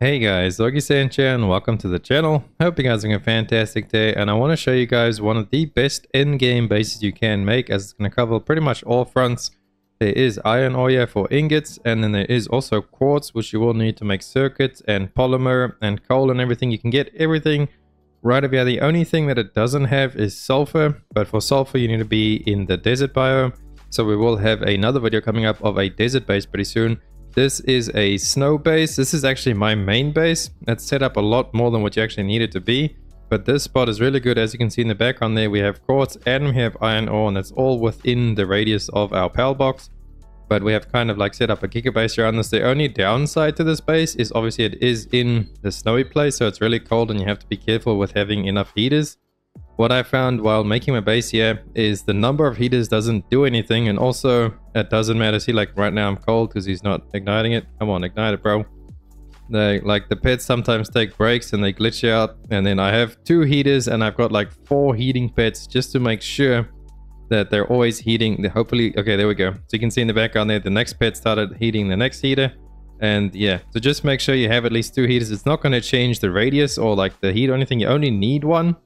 Hey guys, here and welcome to the channel. Hope you guys are having a fantastic day and I want to show you guys one of the best in-game bases you can make as it's going to cover pretty much all fronts. There is iron ore for ingots and then there is also quartz which you will need to make circuits and polymer and coal and everything. You can get everything right over here. The only thing that it doesn't have is sulfur but for sulfur you need to be in the desert biome. So we will have another video coming up of a desert base pretty soon. This is a snow base. This is actually my main base. It's set up a lot more than what you actually need it to be. But this spot is really good. As you can see in the background there, we have quartz and we have iron ore. And that's all within the radius of our PAL box. But we have kind of like set up a giga base around this. The only downside to this base is obviously it is in the snowy place. So it's really cold and you have to be careful with having enough heaters. What I found while making my base here is the number of heaters doesn't do anything and also it doesn't matter. See like right now I'm cold because he's not igniting it. Come on ignite it bro. They, like the pets sometimes take breaks and they glitch out and then I have two heaters and I've got like four heating pets just to make sure that they're always heating hopefully okay there we go so you can see in the background there the next pet started heating the next heater and yeah so just make sure you have at least two heaters it's not going to change the radius or like the heat or anything you only need one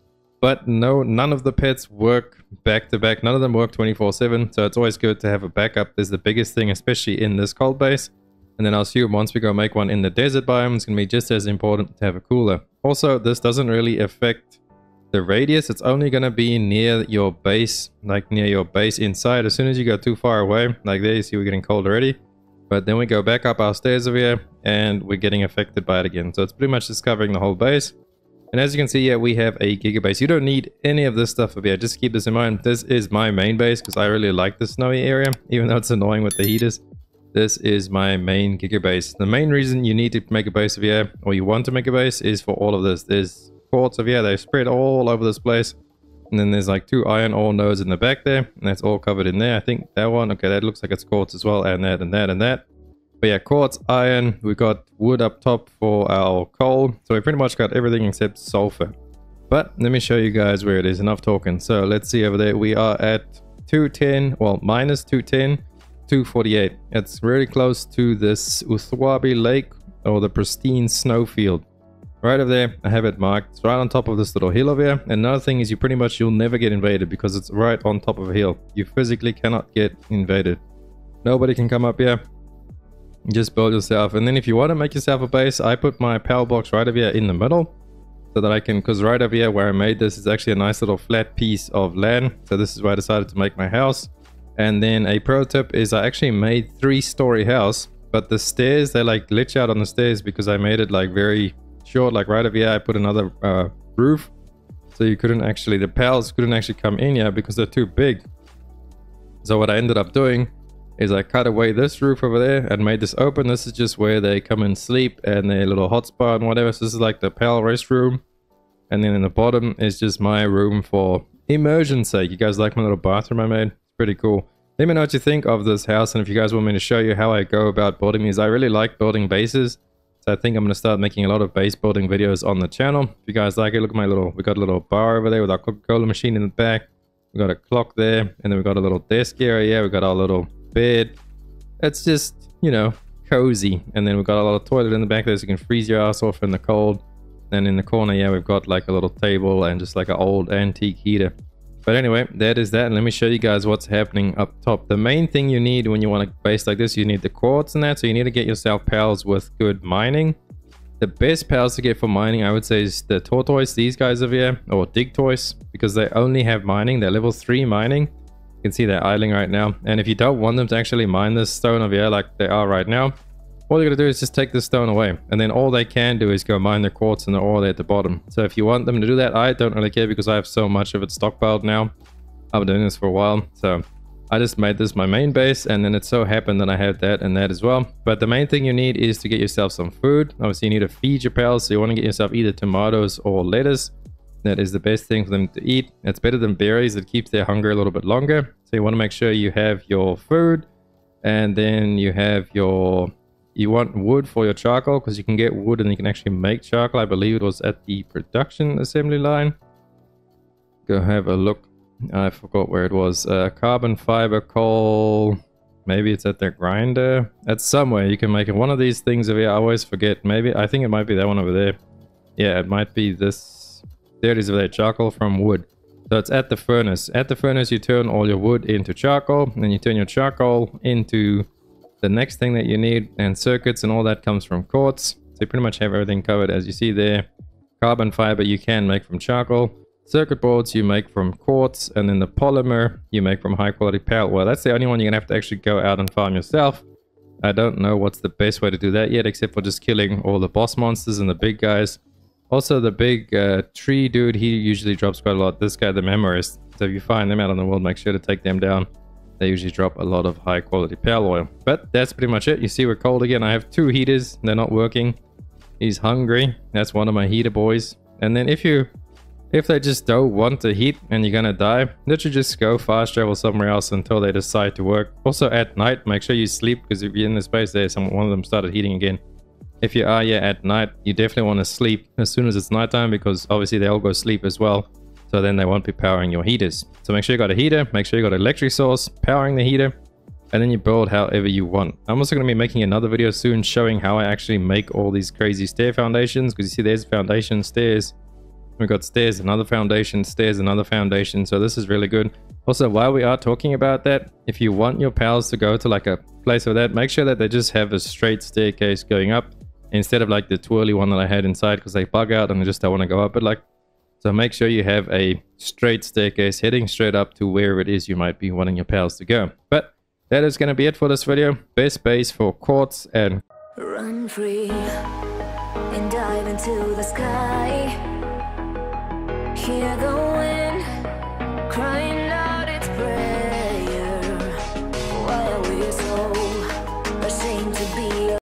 but no, none of the pets work back to back. None of them work 24-7. So it's always good to have a backup. Is the biggest thing, especially in this cold base. And then I'll assume once we go make one in the desert biome, it's going to be just as important to have a cooler. Also, this doesn't really affect the radius. It's only going to be near your base, like near your base inside. As soon as you go too far away, like there, you see we're getting cold already. But then we go back up our stairs over here and we're getting affected by it again. So it's pretty much just covering the whole base. And as you can see, yeah, we have a gigabase. You don't need any of this stuff up here. Just keep this in mind. This is my main base because I really like the snowy area, even though it's annoying with the heaters. This is my main gigabase. The main reason you need to make a base of here, or you want to make a base, is for all of this. There's quartz of here. They're spread all over this place. And then there's like two iron ore nodes in the back there. And that's all covered in there. I think that one, okay, that looks like it's quartz as well. And that and that and that. But yeah, quartz, iron, we got wood up top for our coal. So we pretty much got everything except sulfur. But let me show you guys where it is. Enough talking. So let's see over there. We are at 210, well, minus 210, 248. It's really close to this Uthwabi Lake or the pristine snowfield. Right over there, I have it marked. It's right on top of this little hill over here. And another thing is you pretty much, you'll never get invaded because it's right on top of a hill. You physically cannot get invaded. Nobody can come up here just build yourself. And then if you want to make yourself a base i put my PAL box right over here in the middle so that i can because right over here where i made this is actually a nice little flat piece of land. So this is where i decided to make my house. And then a pro tip is i actually made three story house but the stairs they like glitch out on the stairs because i made it like very short. Like right over here i put another uh, roof. So you couldn't actually the pals couldn't actually come in here because they're too big. So what i ended up doing is I cut away this roof over there and made this open. This is just where they come and sleep and their little hot hotspot and whatever. So this is like the PAL restroom. And then in the bottom is just my room for immersion sake. You guys like my little bathroom I made? It's pretty cool. Let me know what you think of this house and if you guys want me to show you how I go about building these. I really like building bases. So I think I'm going to start making a lot of base building videos on the channel. If you guys like it, look at my little, we got a little bar over there with our Coca-Cola machine in the back. We got a clock there and then we got a little desk area. We got our little bed. It's just, you know, cozy. And then we've got a little toilet in the back there so you can freeze your ass off in the cold. And in the corner, yeah, we've got like a little table and just like an old antique heater. But anyway, that is that. And let me show you guys what's happening up top. The main thing you need when you want a base like this, you need the quartz and that. So you need to get yourself pals with good mining. The best pals to get for mining, I would say, is the tortoise, these guys over here, or Digtoise, because they only have mining. They're level 3 mining. You can see they're idling right now. And if you don't want them to actually mine this stone over here like they are right now, all you're going to do is just take this stone away. And then all they can do is go mine the quartz and the ore there at the bottom. So if you want them to do that, I don't really care because I have so much of it stockpiled now. I've been doing this for a while. So I just made this my main base and then it so happened that I have that and that as well. But the main thing you need is to get yourself some food. Obviously you need to feed your pals. So you want to get yourself either tomatoes or lettuce. That is the best thing for them to eat. It's better than berries. It keeps their hunger a little bit longer. So you want to make sure you have your food and then you have your... You want wood for your charcoal because you can get wood and you can actually make charcoal. I believe it was at the production assembly line. Go have a look. I forgot where it was. Uh, carbon fiber, coal, Maybe it's at their grinder. At somewhere you can make it. One of these things over here, I always forget. Maybe, I think it might be that one over there. Yeah, it might be this. There is there, charcoal from wood. So it's at the furnace. At the furnace, you turn all your wood into charcoal, and then you turn your charcoal into the next thing that you need, and circuits and all that comes from quartz. So you pretty much have everything covered as you see there. Carbon fiber you can make from charcoal. Circuit boards you make from quartz, and then the polymer you make from high quality power. Well, that's the only one you're gonna have to actually go out and farm yourself. I don't know what's the best way to do that yet, except for just killing all the boss monsters and the big guys. Also, the big uh, tree dude, he usually drops quite a lot. This guy, the Mammorest. So if you find them out in the world, make sure to take them down. They usually drop a lot of high quality pal oil. But that's pretty much it. You see we're cold again. I have two heaters. They're not working. He's hungry. That's one of my heater boys. And then if you if they just don't want to heat and you're gonna die, literally just go fast travel somewhere else until they decide to work. Also at night, make sure you sleep because if you're in the space there, some one of them started heating again if you are yeah at night you definitely want to sleep as soon as it's nighttime because obviously they all go sleep as well. So then they won't be powering your heaters. So make sure you got a heater make sure you got an electric source powering the heater and then you build however you want. I'm also going to be making another video soon showing how i actually make all these crazy stair foundations because you see there's foundation stairs. We've got stairs another foundation stairs another foundation. So this is really good. Also while we are talking about that if you want your pals to go to like a place of that make sure that they just have a straight staircase going up instead of like the twirly one that I had inside because they bug out and I just don't want to go up. But like, so make sure you have a straight staircase heading straight up to where it is you might be wanting your pals to go. But that is going to be it for this video. Best base for quartz and... Run free and dive into the sky. Hear the wind crying